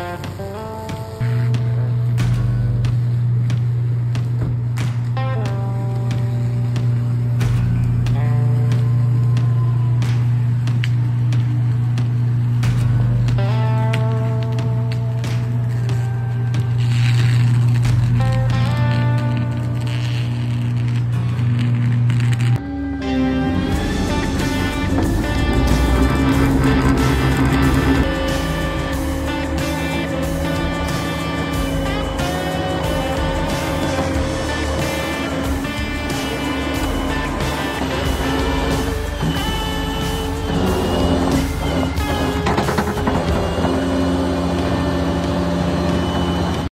Música